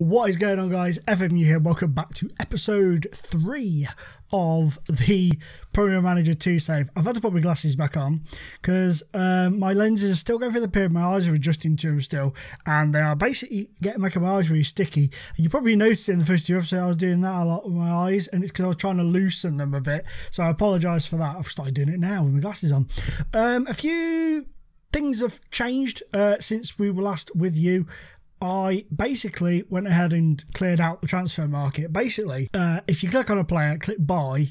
What is going on, guys? FMU here. Welcome back to episode three of the Premier Manager 2 save. I've had to put my glasses back on because um, my lenses are still going through the period. My eyes are adjusting to them still, and they are basically getting making my eyes really sticky. And you probably noticed in the first two episodes I was doing that a lot with my eyes, and it's because I was trying to loosen them a bit. So I apologise for that. I've started doing it now with my glasses on. Um, a few things have changed uh, since we were last with you. I basically went ahead and cleared out the transfer market. Basically, uh, if you click on a player, click buy,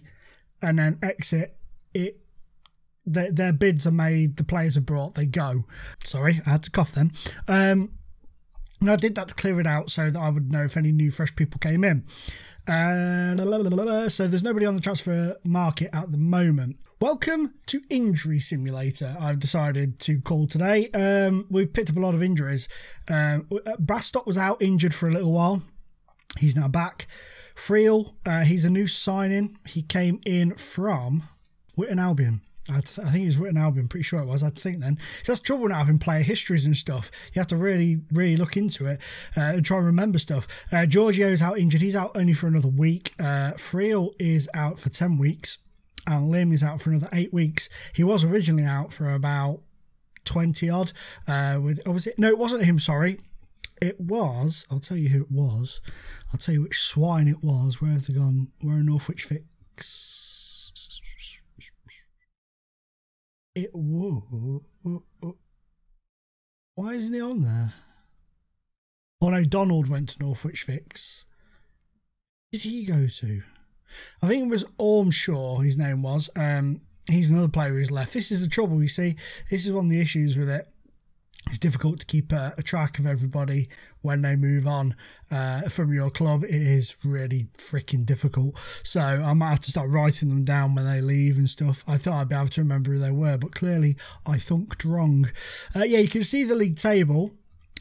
and then exit, it their, their bids are made, the players are brought, they go. Sorry, I had to cough then. Um, and I did that to clear it out so that I would know if any new fresh people came in. Uh, so there's nobody on the transfer market at the moment. Welcome to Injury Simulator. I've decided to call today. Um, we've picked up a lot of injuries. Um, uh, Brastock was out injured for a little while. He's now back. Friel, uh, he's a new signing. He came in from Witton Albion. I, th- I think it was Witton Albion, pretty sure it was. I think then. So that's trouble now having player histories and stuff. You have to really, really look into it uh, and try and remember stuff. Uh, Giorgio's out injured. He's out only for another week. Uh, Friel is out for 10 weeks and Lim is out for another eight weeks. He was originally out for about 20 odd. Uh, with oh, was it? No, it wasn't him. Sorry, it was. I'll tell you who it was. I'll tell you which swine it was. Where have they gone? Where are Northwich Vics? It whoa, Why isn't he on there? Oh no, Donald went to Northwich Vics. Did he go to? I think it was Ormshaw, his name was. Um, he's another player who's left. This is the trouble, you see. This is one of the issues with it. It's difficult to keep a, a track of everybody when they move on uh, from your club. It is really freaking difficult. So I might have to start writing them down when they leave and stuff. I thought I'd be able to remember who they were, but clearly I thunked wrong. Uh, yeah, you can see the league table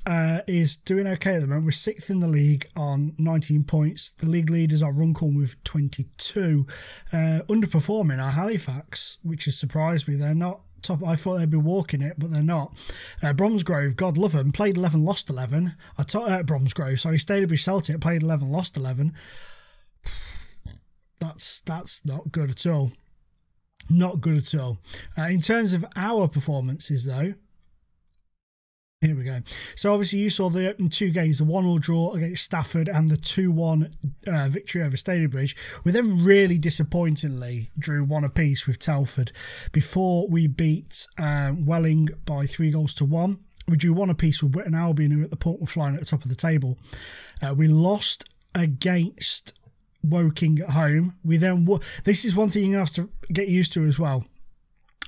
uh, is doing okay at the moment. We're sixth in the league on 19 points. The league leaders are Runcorn with 22. Uh, underperforming are Halifax, which has surprised me. They're not top. I thought they'd be walking it, but they're not. Uh, Bromsgrove, God love them, played 11, lost 11. I taught uh, Bromsgrove, sorry, Stalybridge Celtic played 11, lost 11. That's that's not good at all. Not good at all. Uh, in terms of our performances, though, here we go. So obviously you saw the opening two games, the one-all draw against Stafford and the two-one uh, victory over Stalybridge. We then really disappointingly drew one apiece with Telford before we beat um, Welling by three goals to one. We drew one apiece with Witton Albion, who at the point were flying at the top of the table. Uh, we lost against Woking at home. We then this is one thing you're have to get used to as well.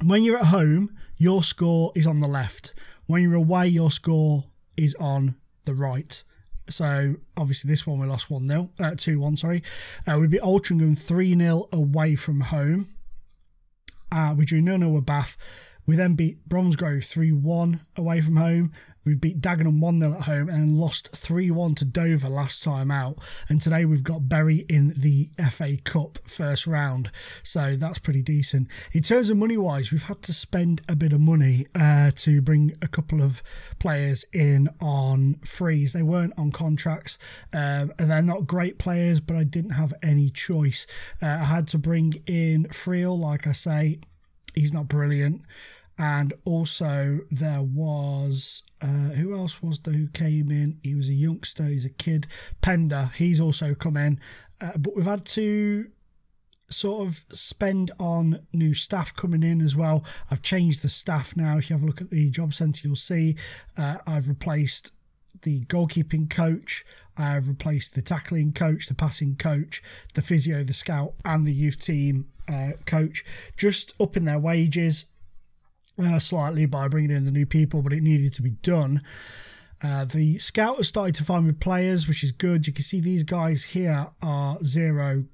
When you're at home, your score is on the left when you're away, your score is on the right. So obviously this one we lost 1 0, uh, 2 1, sorry. Uh, we beat Altrincham 3 0 away from home. Uh, we drew 0 0 with Bath. We then beat Bromsgrove 3 1 away from home. We beat Dagenham 1 0 at home and lost 3 1 to Dover last time out. And today we've got Bury in the FA Cup first round. So that's pretty decent. In terms of money wise, we've had to spend a bit of money uh, to bring a couple of players in on frees. They weren't on contracts. Uh, they're not great players, but I didn't have any choice. Uh, I had to bring in Friel, like I say. He's not brilliant and also there was uh, who else was there who came in? He was a youngster, he's a kid. Pender, he's also come in, uh, but we've had to sort of spend on new staff coming in as well. I've changed the staff now. If you have a look at the job centre, you'll see uh, I've replaced the goalkeeping coach. I've replaced the tackling coach, the passing coach, the physio, the scout, and the youth team uh, coach. Just upping their wages uh, slightly by bringing in the new people, but it needed to be done. Uh, the scout has started to find with players, which is good. You can see these guys here are zero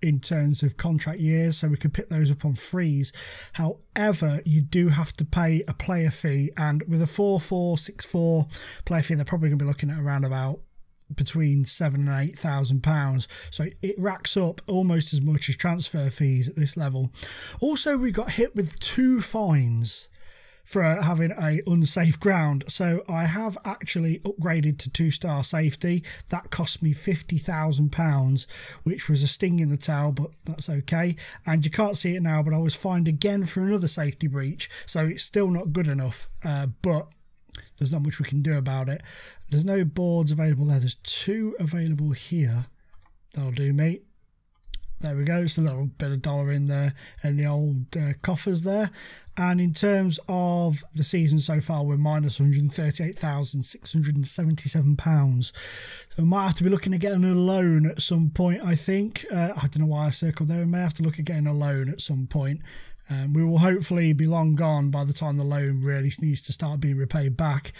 in terms of contract years, so we could pick those up on frees. However, you do have to pay a player fee, and with a 4464 player fee, they're probably going to be looking at around about between seven and eight thousand pounds. So it racks up almost as much as transfer fees at this level. Also, we got hit with two fines for having a unsafe ground. So I have actually upgraded to two star safety. That cost me fifty thousand pounds, which was a sting in the tail, but that's okay. And you can't see it now, but I was fined again for another safety breach. So it's still not good enough. Uh, but there's not much we can do about it. There's no boards available there. There's two available here. That'll do, mate. There we go. It's a little bit of dollar in there and the old uh, coffers there. And in terms of the season so far, we're minus £138,677. So we might have to be looking at getting a loan at some point, I think. Uh, I don't know why I circled there. We may have to look at getting a loan at some point. Um, we will hopefully be long gone by the time the loan really needs to start being repaid back.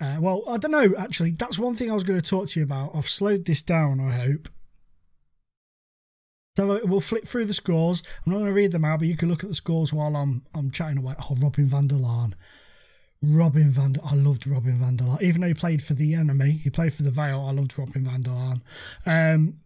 Uh, well, I don't know, actually. That's one thing I was going to talk to you about. I've slowed this down, I hope. So we'll flip through the scores. I'm not going to read them out, but you can look at the scores while I'm I'm chatting away. Oh, Robin van der Laan. Robin van der I loved Robin van der Laan. Even though he played for the enemy, he played for the Vale. I loved Robin van der Laan. Um,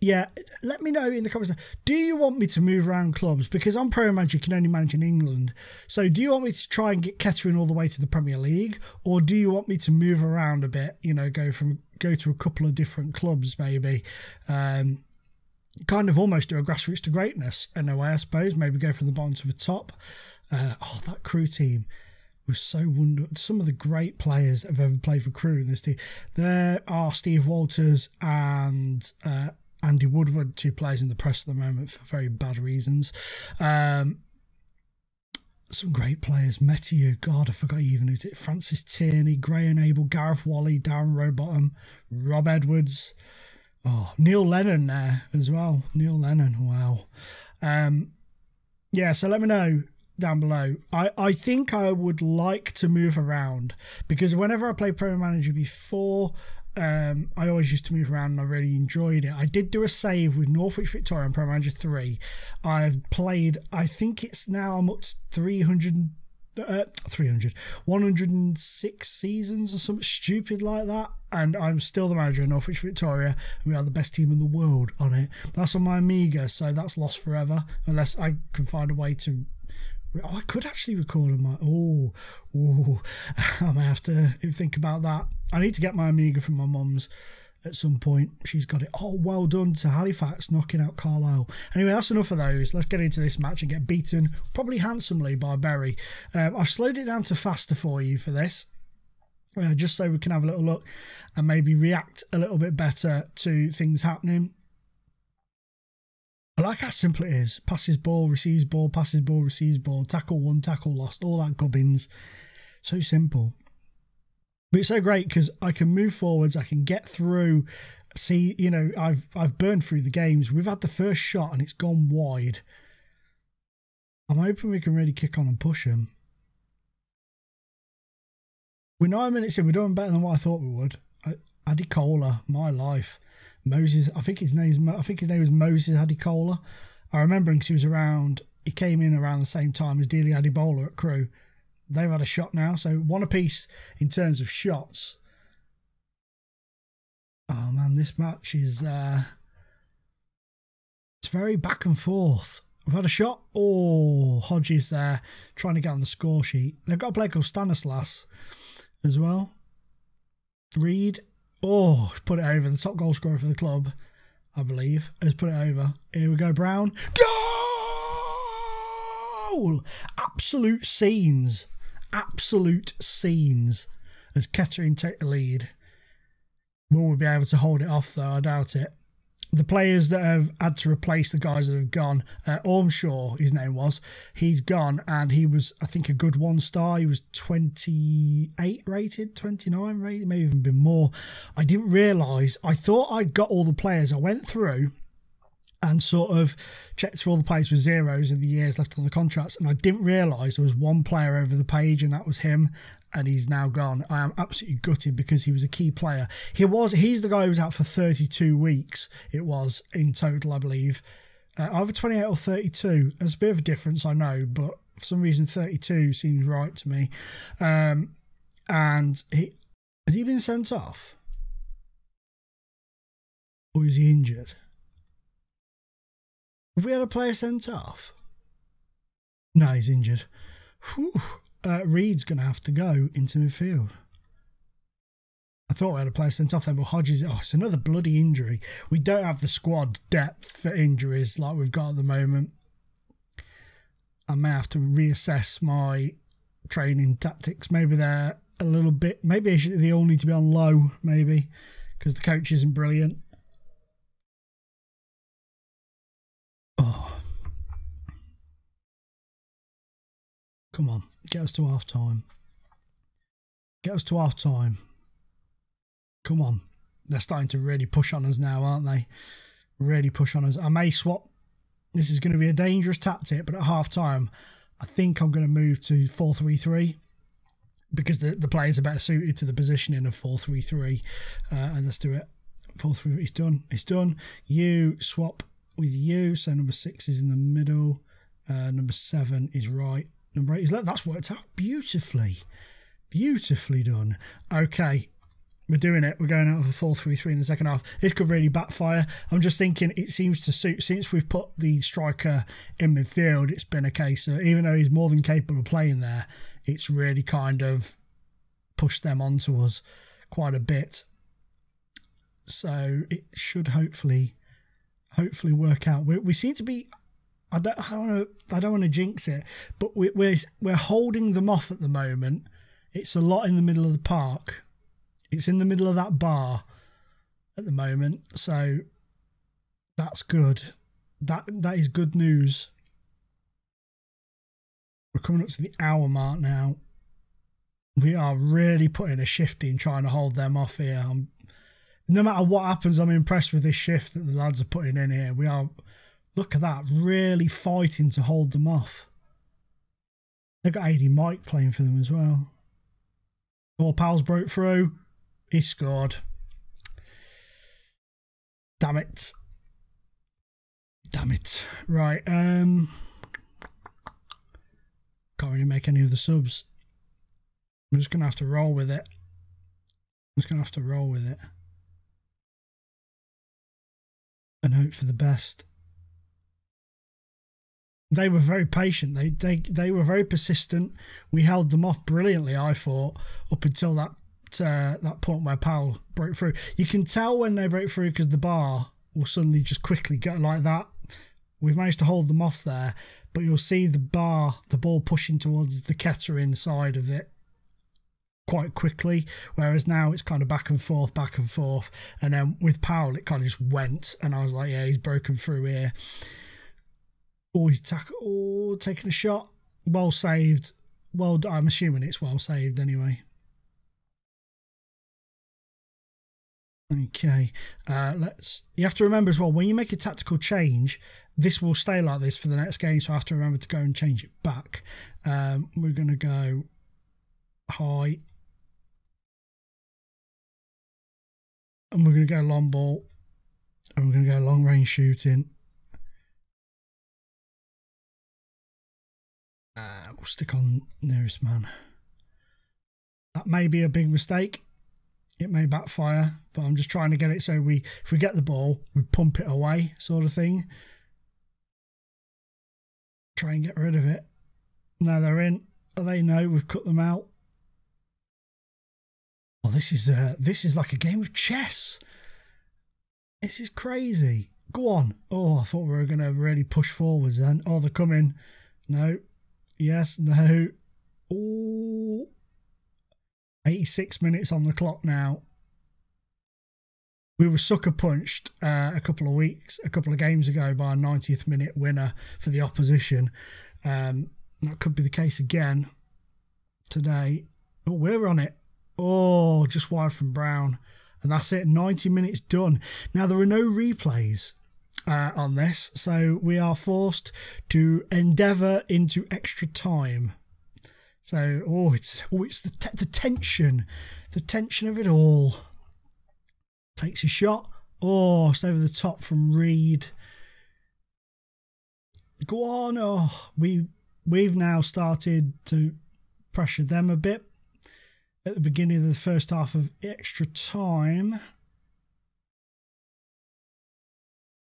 yeah, let me know in the comments. Do you want me to move around clubs? Because I'm Pro you can only manage in England. So do you want me to try and get Kettering all the way to the Premier League? Or do you want me to move around a bit, you know, go from go to a couple of different clubs maybe? Um, kind of almost do a grassroots to greatness in a way, I suppose. Maybe go from the bottom to the top. Uh, oh, that Crewe team was so wonderful. Some of the great players that have ever played for Crewe in this team. There are Steve Walters and uh, Andy Woodward, two players in the press at the moment for very bad reasons. Um, some great players. Metier, God, I forgot even who's it. Francis Tierney, Graham Abel, Gareth Whalley, Darren Rowbotham, Rob Edwards. Oh, Neil Lennon there as well. Neil Lennon, wow. Um, yeah, so let me know down below. I, I think I would like to move around because whenever I played Pro Manager before, um, I always used to move around and I really enjoyed it. I did do a save with Northwich Victoria and Pro Manager 3. I've played, I think it's now I'm up to 300 uh, 300 106 seasons or something stupid like that and I'm still the manager of Northwich Victoria we are the best team in the world on it that's on my Amiga so that's lost forever unless I can find a way to Oh, I could actually record on my. Oh, oh, I may have to think about that. I need to get my Amiga from my mum's at some point. She's got it. Oh, well done to Halifax knocking out Carlisle. Anyway, that's enough of those. Let's get into this match and get beaten, probably handsomely, by Bury. Um, I've slowed it down to faster for you for this. Uh, just so we can have a little look and maybe react a little bit better to things happening. I like how simple it is. Passes ball, receives ball, passes ball, receives ball, tackle one, tackle lost, all that gubbins. So simple. But it's so great because I can move forwards, I can get through. See, you know, I've I've burned through the games. We've had the first shot and it's gone wide. I'm hoping we can really kick on and push them. We're nine minutes in. We're doing better than what I thought we would. Adekola, my life. Moses, I think his name's I think his name was Moses Adekola. I remember him because he was around. He came in around the same time as Dele Adebola at Crewe they've had a shot now. So one apiece in terms of shots. Oh man, this match is uh it's very back and forth. We've had a shot. Oh, Hodges there trying to get on the score sheet. They've got a player called Stanislas as well. Reed. Oh, put it over. The top goal scorer for the club, I believe, has put it over. Here we go, Brown. Goal! Absolute scenes absolute scenes as Kettering take the lead. Will we be able to hold it off though? I doubt it. The players that have had to replace the guys that have gone, uh, Ormshaw, his name was, he's gone and he was, I think, a good one star. He was 28 rated, 29 rated, maybe even been more. I didn't realise, I thought I'd got all the players. I went through and sort of checked for all the players with zeros in the years left on the contracts. And I didn't realise there was one player over the page, and that was him. And he's now gone. I am absolutely gutted because he was a key player. He was. He's the guy who was out for 32 weeks. It was in total, I believe. Uh, either 28 or 32. There's a bit of a difference, I know, but for some reason 32 seems right to me. Um, and he has he been sent off, or is he injured? Have we had a player sent off? No, he's injured. Whew. uh, Reid's going to have to go into midfield. I thought we had a player sent off there, but Hodges, oh, it's another bloody injury. We don't have the squad depth for injuries like we've got at the moment. I may have to reassess my training tactics. Maybe they're a little bit, maybe they all need to be on low, maybe, because the coach isn't brilliant. Come on, get us to half time. Get us to half time. Come on. They're starting to really push on us now, aren't they? Really push on us. I may swap. This is going to be a dangerous tactic, but at half time, I think I'm going to move to 4 3 3 because the, the players are better suited to the positioning of 4 3 3. Uh, and let's do it. 4 3. It's done. It's done. You swap with you. So number six is in the middle. Uh, number seven is right. Number eight is left. That's worked out beautifully. Beautifully done. Okay, we're doing it. We're going out of a 4 3 3 in the second half. This could really backfire. I'm just thinking it seems to suit, since we've put the striker in midfield, it's been a case of, even though he's more than capable of playing there, it's really kind of pushed them onto us quite a bit. So it should hopefully, hopefully work out. We, we seem to be. I don't. I don't want to. I don't want to jinx it, but we, we're we're holding them off at the moment. It's a lot in the middle of the park it's in the middle of that bar at the moment, so that's good. That that is good news. We're coming up to the hour mark now. We are really putting a shift in trying to hold them off here. I'm, no matter what happens, I'm impressed with this shift that the lads are putting in here. We are, look at that, really fighting to hold them off. They've got AD Mike playing for them as well. Four pals broke through. He scored. Damn it. Damn it. Right. Um. Can't really make any of the subs. I'm just going to have to roll with it. I'm just going to have to roll with it. And hope for the best. They were very patient. They they they were very persistent. We held them off brilliantly, I thought, up until that uh, that point where Powell broke through. You can tell when they break through because the bar will suddenly just quickly go like that. We've managed to hold them off there, but you'll see the bar, the ball pushing towards the Kettering side of it quite quickly, whereas now it's kind of back and forth, back and forth. And then with Powell, it kind of just went, and I was like, yeah, he's broken through here. Oh, he's tack- oh, taking a shot. Well saved. Well, I'm assuming it's well saved anyway. Okay, uh, let's. You have to remember as well when you make a tactical change, this will stay like this for the next game. So I have to remember to go and change it back. Um, we're to go high, and we're to go long ball, and we're to go long range shooting. Stick on nearest man. That may be a big mistake it may backfire, but I'm just trying to get it so we, if we get the ball, we pump it away, sort of thing. Try and get rid of it. Now they're in. They know we've cut them out. Oh, this is uh, this is like a game of chess. This is crazy. Go on. Oh, I thought we were going to really push forwards then. Oh, they're coming. No. Yes. No. Oh. 86 minutes on the clock now. We were sucker punched uh, a couple of weeks, a couple of games ago by a 90th minute winner for the opposition. Um, that could be the case again today. Oh, we're on it. Oh, just wide from Brown. And that's it. 90 minutes done. Now, there are no replays uh, on this, so we are forced to endeavour into extra time. So, oh, it's oh, it's the the tension, the tension of it all. Takes a shot. Oh, it's over the top from Reed. Go on. Oh, we we've now started to pressure them a bit at the beginning of the first half of extra time.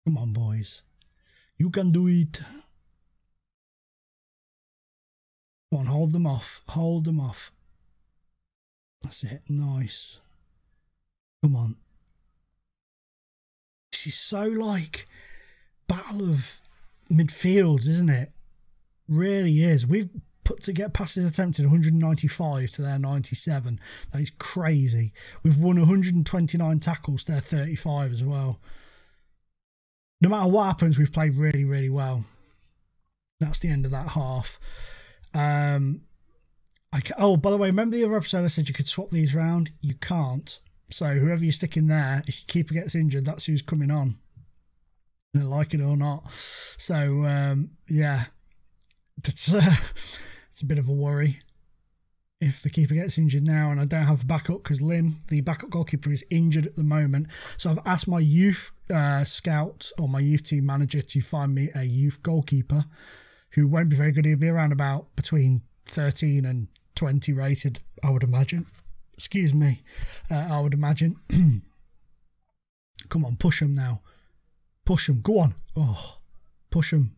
Come on, boys. You can do it. Come on, hold them off. Hold them off. That's it. Nice. Come on. This is so like battle of midfields, isn't it? Really is. We've put to get passes attempted 195 to their 97. That is crazy. We've won 129 tackles to their 35 as well. No matter what happens, we've played really, really well. That's the end of that half. Um, I ca- oh, by the way, remember the other episode I said you could swap these round? You can't. So whoever you stick in there, if your keeper gets injured, that's who's coming on. Like it or not. So um, yeah, that's uh, it's a bit of a worry if the keeper gets injured now and I don't have backup because Lim, the backup goalkeeper, is injured at the moment. So I've asked my youth uh, scout or my youth team manager to find me a youth goalkeeper who won't be very good. He'll be around about between 13 and 20 rated, I would imagine. Excuse me, uh, I would imagine. Come on, push him now. Push him. Go on. Oh, push him.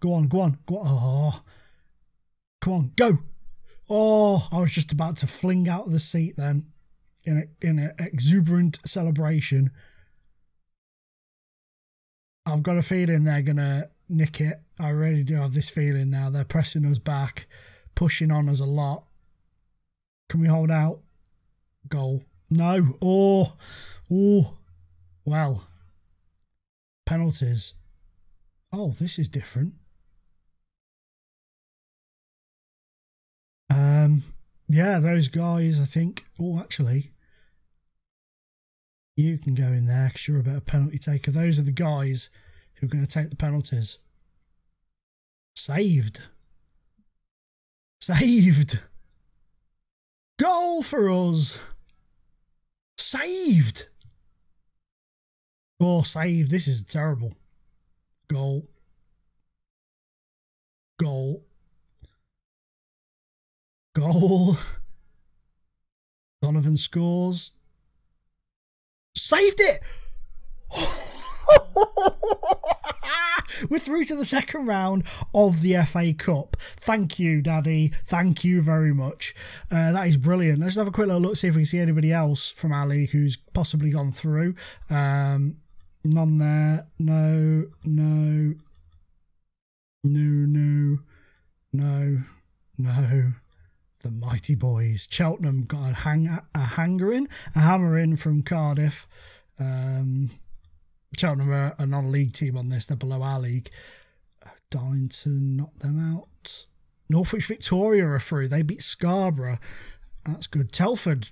Go on, go on, go on. Oh, come on, go. Oh, I was just about to fling out of the seat then in in an exuberant celebration. I've got a feeling they're going to nick it. I really do have this feeling now. They're pressing us back, pushing on us a lot. Can we hold out? Goal. No. Oh, oh. Well, penalties. Oh, this is different. Um, yeah, those guys, I think. Oh, actually, you can go in there because you're a better penalty taker. Those are the guys who are going to take the penalties. Saved. Saved. Goal for us. Saved. Oh, saved. This is terrible. Goal. Goal. Goal. Donovan scores. Saved it! We're through to the second round of the FA Cup. Thank you, Daddy. Thank you very much. Uh, that is brilliant. Let's have a quick little look, see if we can see anybody else from league who's possibly gone through. Um, none there. No, no, no, no, no, no. The mighty boys. Cheltenham got a, hang a hanger in, a hammer in from Cardiff. Um, Cheltenham are a non-league team on this. They're below our league. Uh, Darlington knocked them out. Northwich Victoria are through. They beat Scarborough. That's good. Telford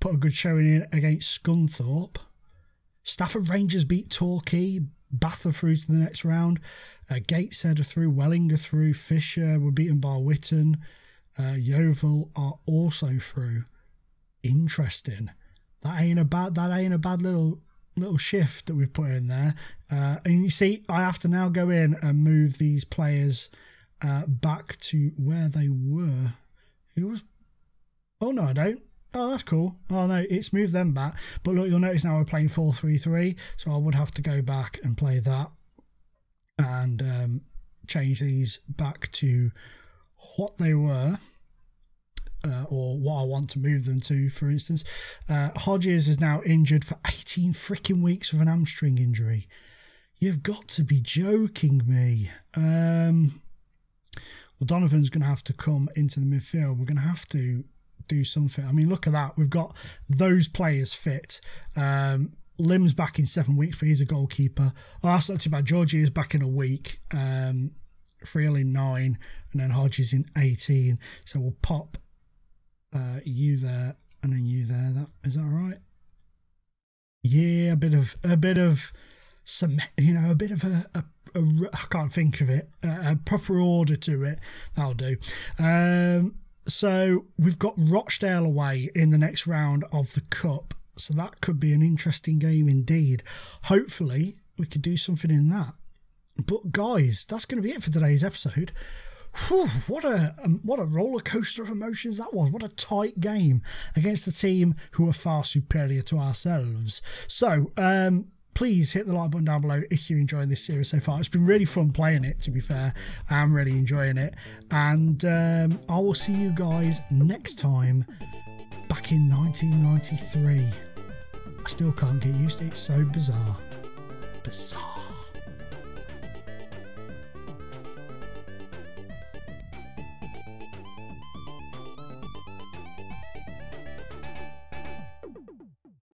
put a good showing in against Scunthorpe. Stafford Rangers beat Torquay. Bath are through to the next round. Uh, Gateshead are through. Welling are through. Fisher were beaten by Witton. Uh, Yeovil are also through. Interesting. That ain't a bad. That ain't a bad little little shift that we've put in there. Uh, and you see, I have to now go in and move these players uh, back to where they were. Who was? Oh no, I don't. Oh, that's cool. Oh no, it's moved them back. But look, you'll notice now we're playing four three three. So I would have to go back and play that and um, change these back to what they were. Uh, or what I want to move them to, for instance. Uh, Hodges is now injured for 18 freaking weeks with an hamstring injury. You've got to be joking me. Um, well, Donovan's going to have to come into the midfield. We're going to have to do something. I mean, look at that. We've got those players fit. Um, Lim's back in seven weeks, but he's a goalkeeper. Oh, that's not too bad. Georgie is back in a week. Um, Friel in nine, and then Hodges in 18. So we'll pop uh, you there and then you there. That is that right? Yeah, a bit of a bit of some, you know, a bit of a, a, a I can't think of it. A, a, proper order to it. That'll do. Um, so we've got Rochdale away in the next round of the cup. So that could be an interesting game indeed. Hopefully, we could do something in that. But guys, that's going to be it for today's episode. Whew, what a um, what a roller coaster of emotions that was! What a tight game against a team who are far superior to ourselves. So, um, please hit the like button down below if you're enjoying this series so far. It's been really fun playing it, to be fair. I'm really enjoying it. And um, I will see you guys next time back in 1993. I still can't get used to it. It's so bizarre. Bizarre.